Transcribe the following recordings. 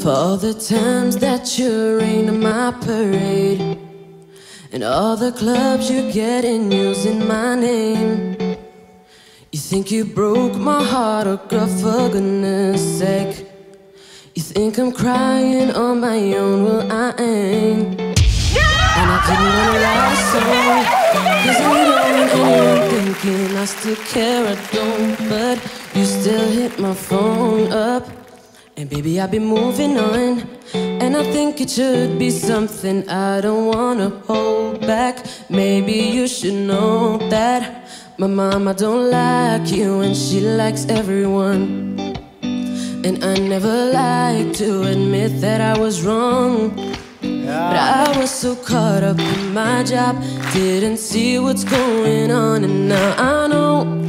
For all the times that you rain on my parade And all the clubs you get in using my name You think you broke my heart, oh girl, for goodness sake. You think I'm crying on my own, well I ain't. And I didn't wanna lie so Cause I don't anyone thinking I still care, I don't But you still hit my phone up and baby, I've been moving on. And I think it should be something I don't wanna hold back. Maybe you should know that my mama don't like you and she likes everyone. And I never like to admit that I was wrong. But I was so caught up in my job, didn't see what's going on, and now I know.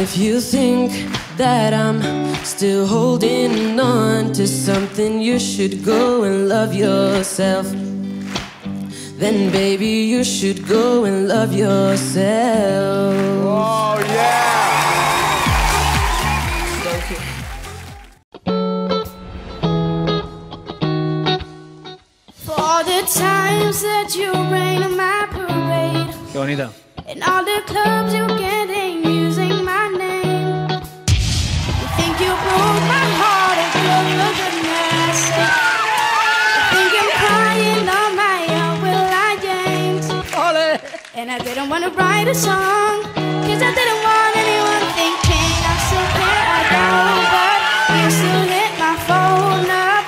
if you think that I'm still holding on to something, you should go and love yourself. Then, baby, you should go and love yourself. Oh, yeah! For the times that you rain on my parade Qué. And all the clubs you get in And I didn't want to write a song Cause I didn't want anyone thinking I still care, I don't But you still hit my phone up.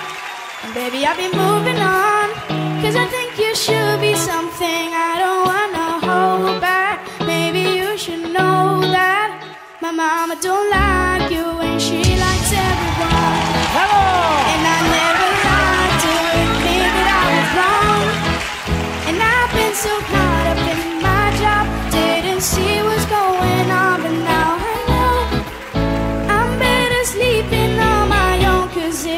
And baby I've been moving on Cause I think you should be something I don't wanna hold back. Maybe you should know that My mama don't like you and she likes everyone. And I never lied to admit that I was wrong. And I've been so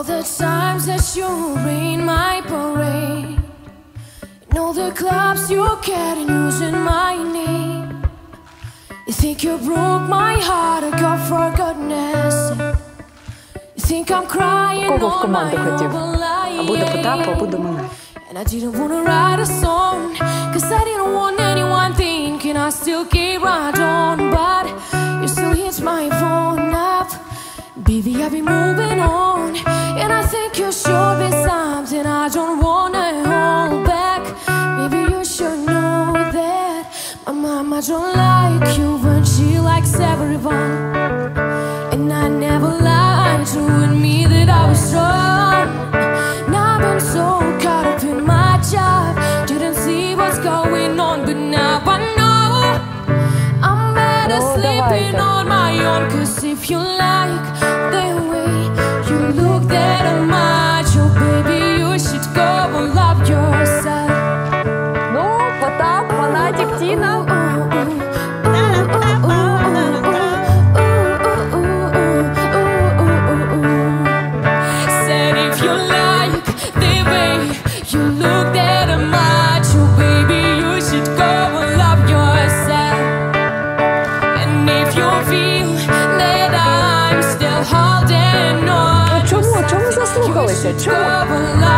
all the times that you rain my parade And all the clubs you get in using my name You think you broke my heart, oh God, for goodness sake You think I'm crying Кого в on my команду own, хотів? well, I Або депутата, або ain't. до мене. And I didn't wanna write a song Cause I didn't want anyone thinking I still keep right on But you still hit my phone up Baby, I've been moving on I've been so caught up in my job. Didn't see what's going on But now I know. I'm better sleeping on my own Cause if you like said trouble.